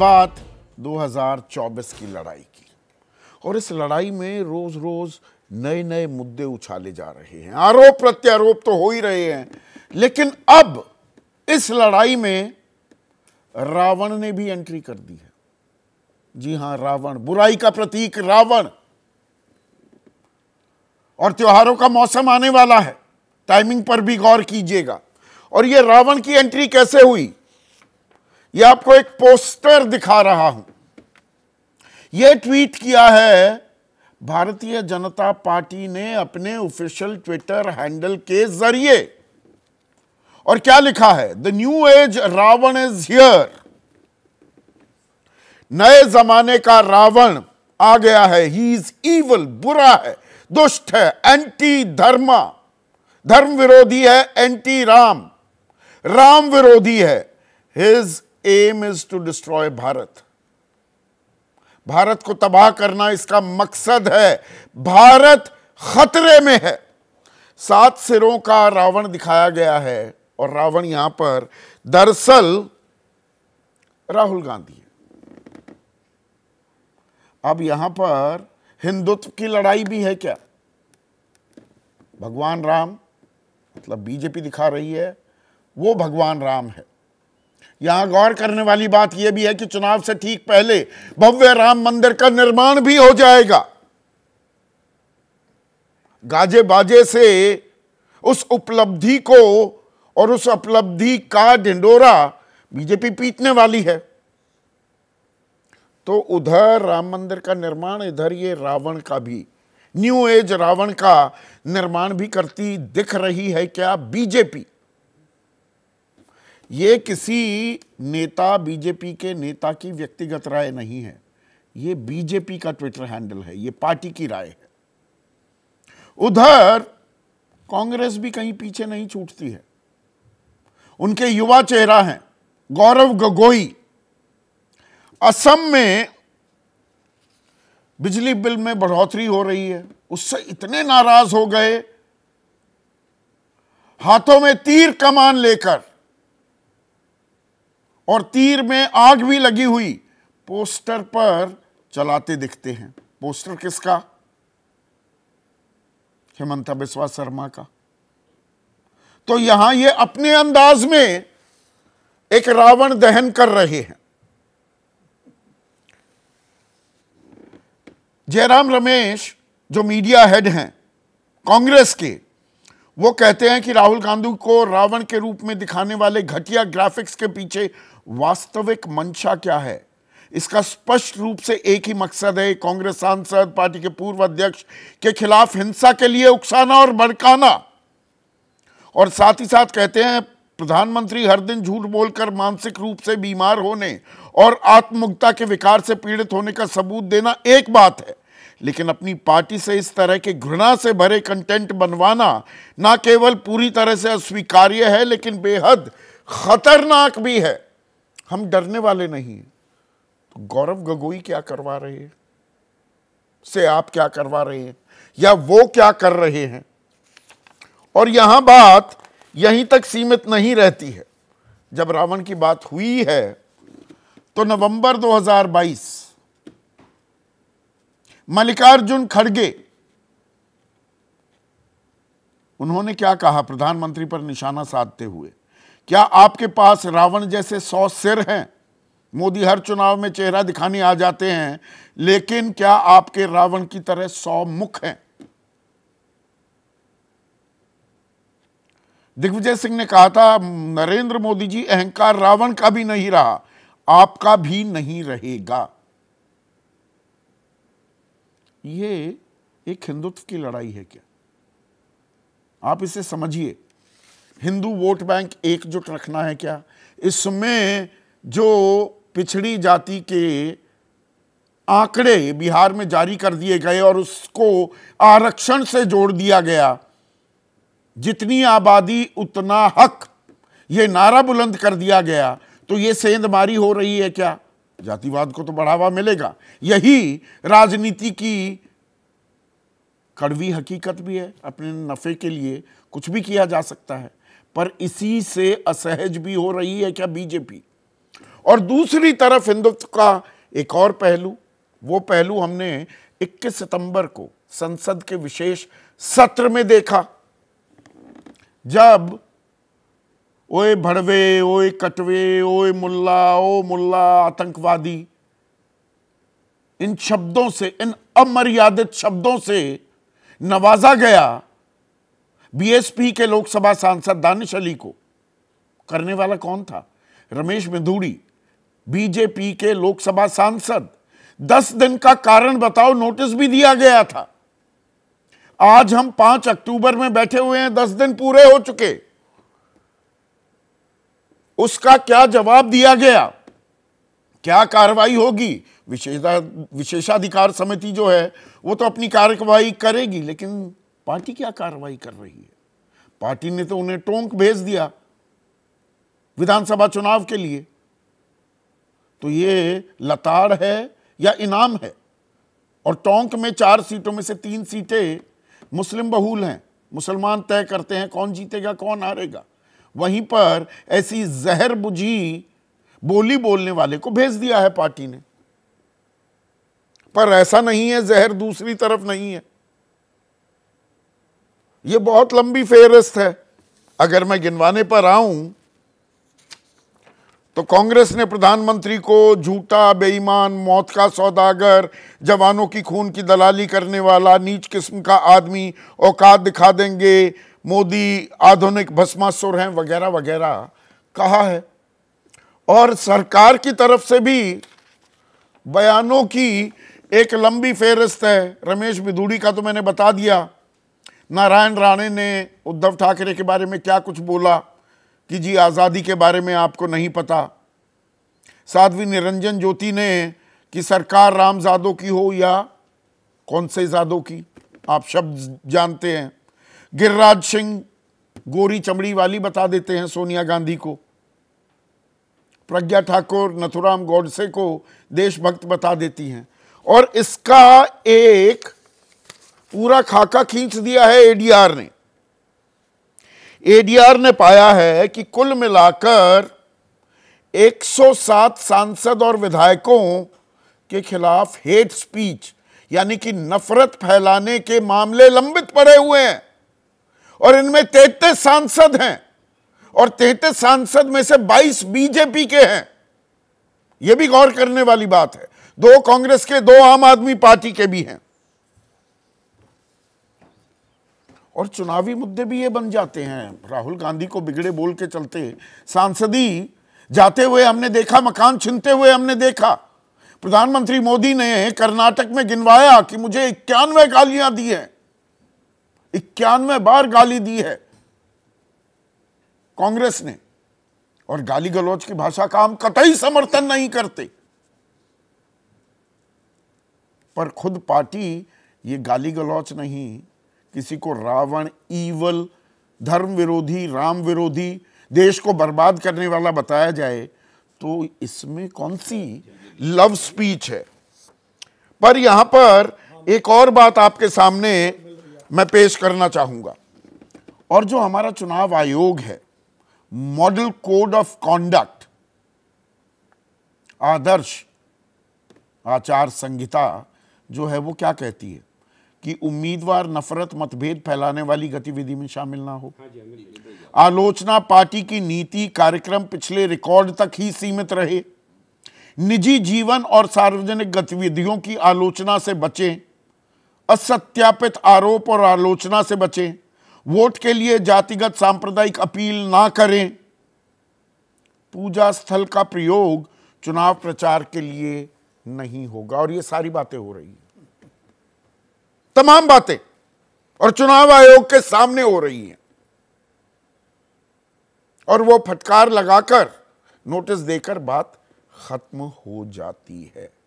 बात 2024 की लड़ाई की। और इस लड़ाई में रोज रोज नए नए मुद्दे उछाले जा रहे हैं। आरोप प्रत्यारोप तो हो ही रहे हैं। लेकिन अब इस लड़ाई में रावण ने भी एंट्री कर दी है। जी हाँ, रावण। बुराई का प्रतीक रावण। और त्योहारों का मौसम आने वाला है। टाइमिंग पर भी गौर कीजिएगा। और यह रावण की एंट्री कैसे हुई? यह आपको एक पोस्टर दिखा रहा हूँ। यह ट्वीट किया है, भारतीय जनता पार्टी ने अपने ऑफिशियल ट्विटर हैंडल के ज़रिए। और क्या लिखा है? The new age Ravan is here नए जमाने का रावण आ गया है। ही इज़ ईवल बुरा है, दुष्ट है एंटी धर्मा धर्म विरोधी है एंटी राम राम विरोधी है। His aim is to destroy Bharat Bharat को तबाह करना इसका मकसद है भारत खतरे में है सात सिरों का रावण दिखाया गया है और रावण यहाँ पर दरअसल राहुल गांधी है। अब यहाँ पर हिंदुत्व की लड़ाई भी है क्या? भगवान राम मतलब बीजेपी दिखा रही है, वो भगवान राम है। यहाँ गौर करने वाली बात यह भी है कि चुनाव से ठीक पहले भव्य राम मंदिर का निर्माण भी हो जाएगा। गाजे बाजे से उस उपलब्धि को और उस उपलब्धि का ढिंडोरा बीजेपी पीटने वाली है। तो उधर राम मंदिर का निर्माण, इधर ये रावण का भी, न्यू एज रावण का निर्माण भी करती दिख रही है क्या बीजेपी? ये किसी नेता, बीजेपी के नेता की व्यक्तिगत राय नहीं है। ये बीजेपी का ट्विटर हैंडल है, ये पार्टी की राय है। उधर कांग्रेस भी कहीं पीछे नहीं छूटती है। उनके युवा चेहरा हैं, गौरव गगोई। असम में बिजली बिल में बढ़ोतरी हो रही है, उससे इतने नाराज़ हो गए, हाथों में तीर कमान लेकर। और तीर में आग भी लगी हुई। पोस्टर पर चलाते दिखते हैं। पोस्टर किसका? हेमंता बिस्वा शर्मा का। तो यहाँ ये अपने अंदाज में एक रावण दहन कर रहे हैं। जयराम रमेश, जो मीडिया हेड हैं, कांग्रेस के, वो कहते हैं कि राहुल गांधी को रावण के रूप में दिखाने वाले घटिया ग्राफिक्स के पीछे वास्तविक मंशा क्या है? इसका स्पष्ट रूप से एक ही मकसद है, कांग्रेस सांसद, पार्टी के पूर्व अध्यक्ष के खिलाफ हिंसा के लिए उकसाना और भड़काना। और साथ ही साथ कहते हैं, प्रधानमंत्री हर दिन झूठ बोलकर मानसिक रूप से बीमार होने और आत्ममुक्ता के विकार से पीड़ित होने का सबूत देना एक बात है। लेकिन अपनी पार्टी से इस तरह के घृणा से भरे कंटेंट बनवाना ना केवल पूरी तरह से अस्वीकार्य है, लेकिन बेहद खतरनाक भी है। हम डरने वाले नहीं। तो गौरव गगोई क्या करवा रहे हैं? से आप क्या करवा रहे हैं? या वो क्या कर रहे हैं? और यहाँ बात यहीं तक सीमित नहीं रहती है। जब रावण की बात हुई है तो नवंबर 2022 मल्लिकार्जुन खड़गे, उन्होंने क्या कहा? प्रधानमंत्री पर निशाना साधते हुए। क्या आपके पास रावण जैसे सौ सिर हैं? मोदी हर चुनाव में चेहरा दिखाने आ जाते हैं, लेकिन क्या आपके रावण की तरह सौ मुख हैं? दिग्विजय सिंह ने कहा था, नरेंद्र मोदी जी, अहंकार रावण का भी नहीं रहा, आपका भी नहीं रहेगा। ये एक हिंदुत्व की लड़ाई है क्या? आप इसे समझिए। हिंदू वोट बैंक एकजुट रखना है क्या? इसमें जो पिछड़ी जाति के आंकड़े बिहार में जारी कर दिए गए और उसको आरक्षण से जोड़ दिया गया, जितनी आबादी उतना हक, ये नारा बुलंद कर दिया गया। तो ये सेंधमारी हो रही है क्या? जातिवाद को तो बढ़ावा मिलेगा। यही राजनीति की कड़वी हकीकत भी है। अपने नफे के लिए कुछ भी किया जा सकता है। पर इसी से असहज भी हो रही है क्या बीजेपी? और दूसरी तरफ़ हिंदुत्व का एक और पहलू, वो पहलू हमने 21 सितंबर को संसद के विशेष सत्र में देखा। जब, ओए भड़वे, ओए कटवे, ओए मुल्ला, ओ मुल्ला आतंकवादी, इन शब्दों से, इन अमर्यादित शब्दों से नवाजा गया बीएसपी के लोकसभा सांसद दानिश अली को करने वाला कौन था? रमेश मिधूड़ी बीजेपी के लोकसभा सांसद। दस दिन का कारण बताओ, नोटिस भी दिया गया था। आज हम पाँच अक्टूबर में बैठे हुए हैं, दस दिन पूरे हो चुके। उसका क्या जवाब दिया गया? क्या कार्रवाई होगी? विशेषा, विशेषाधिकार समिति जो है, वो तो अपनी कार्रवाई करेगी, लेकिन पार्टी क्या कार्रवाई कर रही है? पार्टी ने तो उन्हें टोंक भेज दिया विधानसभा चुनाव के लिए। तो ये लताड़ है या इनाम है? और टोंक में चार सीटों में से तीन सीटें मुस्लिम बहुल हैं। मुसलमान तय करते हैं कौन जीतेगा, कौन हारेगा। वहीं पर ऐसी जहर बुझी बोली बोलने वाले को भेज दिया है पार्टी ने। पर ऐसा नहीं है, जहर दूसरी तरफ़ नहीं है। यह बहुत लंबी फेहरिस्त है। अगर मैं गिनवाने पर आऊँ तो कांग्रेस ने प्रधानमंत्री को झूठा, बेईमान, मौत का सौदागर, जवानों की खून की दलाली करने वाला, नीच किस्म का आदमी औकात दिखा देंगे, मोदी आधुनिक भस्मासुर हैं, वगैरह वगैरह। कहा है। और सरकार की तरफ़ से भी बयानों की एक लंबी फेहरिस्त है। रमेश बिधूड़ी का तो मैंने बता दिया। नारायण राणे ने उद्धव ठाकरे के बारे में क्या कुछ बोला कि जी आज़ादी के बारे में आपको नहीं पता? साध्वी निरंजन ज्योति ने कि सरकार राम जादव की हो या कौन से जादव की? आप शब्द जानते हैं। गिरिराज सिंह गोरी चमड़ी वाली बता देते हैं सोनिया गांधी को। प्रज्ञा ठाकुर नथुराम गौडसे को देशभक्त बता देती हैं। और इसका एक पूरा खाका खींच दिया है एडीआर ने। एडीआर ने पाया है कि कुल मिलाकर 107 सांसद और विधायकों के खिलाफ हेट स्पीच, यानी कि नफरत फैलाने के मामले लंबित पड़े हुए हैं और इनमें तैतीस सांसद हैं और तैतीस सांसद में से 22 बीजेपी के हैं। यह भी गौर करने वाली बात है। दो कांग्रेस के, दो आम आदमी पार्टी के भी हैं। और चुनावी मुद्दे भी ये बन जाते हैं। राहुल गांधी को बिगड़े बोल के चलते सांसदी जाते हुए हमने देखा, मकान छिनते हुए हमने देखा। प्रधानमंत्री मोदी ने कर्नाटक में गिनवाया कि मुझे इक्यानवे गालियाँ दी हैं। इक्यानवे बार गाली दी है कांग्रेस ने। और गाली गलौज की भाषा का हम कतई समर्थन नहीं करते। पर खुद पार्टी ये गाली गलौच नहीं किसी को रावण ईवल धर्म विरोधी राम विरोधी देश को बर्बाद करने वाला बताया जाए तो इसमें कौन सी लव स्पीच है? पर यहाँ पर एक और बात आपके सामने मैं पेश करना चाहूँगा। और जो हमारा चुनाव आयोग है मॉडल कोड ऑफ़ कॉन्डक्ट आदर्श, आचार संहिता, जो है वो क्या कहती है? कि उम्मीदवार नफरत मतभेद फैलाने वाली गतिविधि में शामिल ना हो। आलोचना पार्टी की नीति कार्यक्रम पिछले रिकॉर्ड तक ही सीमित रहे। निजी जीवन और सार्वजनिक गतिविधियों की आलोचना से बचें। असत्यापित आरोप और आलोचना से बचें। वोट के लिए जातिगत सांप्रदायिक अपील ना करें। पूजा स्थल का प्रयोग चुनाव प्रचार के लिए नहीं होगा। और ये सारी बातें हो रही हैं। तमाम बातें और चुनाव आयोग के सामने हो रही हैं। और वो फटकार लगाकर नोटिस देकर बात खत्म हो जाती है।